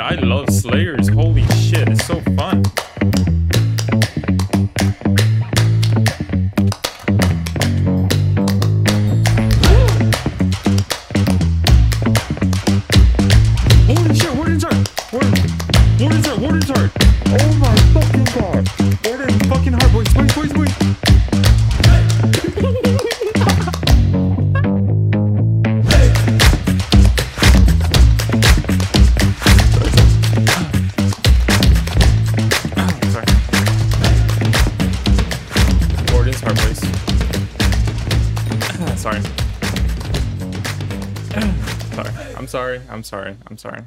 I love Slayers. Holy shit, it's so fun. Holy shit, Warden's heart! Warden, Warden's heart, Warden's heart! Hard, boys. sorry. sorry. I'm sorry. I'm sorry. I'm sorry.